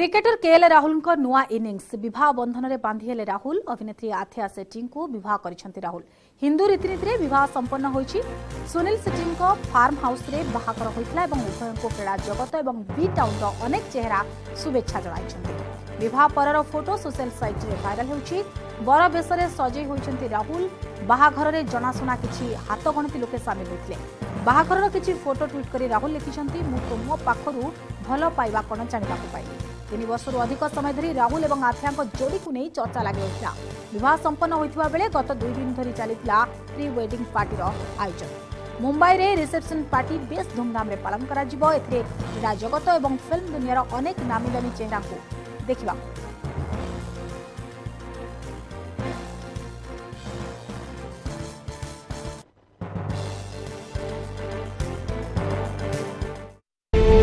cricketer KL রাহুলঙ্ নূয়া innings বিবাহ বন্ধনরে বাঁধিহেলে রাহুল অভিনেত্রী আথিয়া সেট্টিঙ্কু বিবাহ করেছেন রাহুল হিন্দু রীতিনীতিরে বিবাহ সম্পন্ন হয়েছে সুনীল সেট্টিঙ্ক ফার্ম হাউসে বাহাকর হয়েছিল এবং উভয়ঙ্কু ক্রীড়া জগত এবং বি টাউনর অনেক চেহারা শুভেচ্ছা জনাইছেন ବିବାହ ପରର ଫଟୋ ସୋସିଆଲ ସାଇଟ୍ରେ ଭାଇରାଲ ହେଉଛି ବର ବେଶରେ ସଜେଇ ହୋଇଛନ୍ତି ରାହୁଲ ବାହାଘରରେ ଜଣାଶୁଣା କିଛି ହାତ ଗଣତି ଲୋକେ ସାମିଲ ହୋଇଥିଲେ ବାହାଘରର କିଛି ଫଟୋ ଟ୍ୱିଟ୍ କରି ରାହୁଲ ଲେଖିଛନ୍ତି ମୁଁ ତୁମ ପାଖରୁ ଭଲ ପାଇବା କ'ଣ ଜାଣିବାକୁ ପାଇଲି ତିନି ବର୍ଷରୁ ଅଧିକ ସମୟ ଧରି ରାହୁଲ ଏବଂ ଆଥ୍ୟାଙ୍କ ଯୋଡ଼ିକୁ ନେଇ ଚର୍ଚ୍ଚା ଲାଗି ରହିଥିଲା ବିବାହ ସମ୍ପନ୍ନ ହୋଇଥିବା ବେଳେ ଗତ ଦୁଇ ଦିନ ଧରି ଚାଲିଥିଲା ପ୍ରି ୱେଡିଂ ପାର୍ଟିର ଆୟୋଜନ ମୁମ୍ବାଇରେ ରିସେପ୍ସନ୍ ପାର୍ଟି ବେଶ୍ ଧୁମ୍ଧାମ୍ରେ ପାଳନ କରାଯିବ ଏଥିରେ କ୍ରୀଡ଼ା ଜଗତ ଏବଂ ଫିଲ୍ମ ଦୁନିଆର ଅନେକ ନାମୀଦାମୀ ଚେହେରାଙ୍କୁ ଦେଖିବାକୁ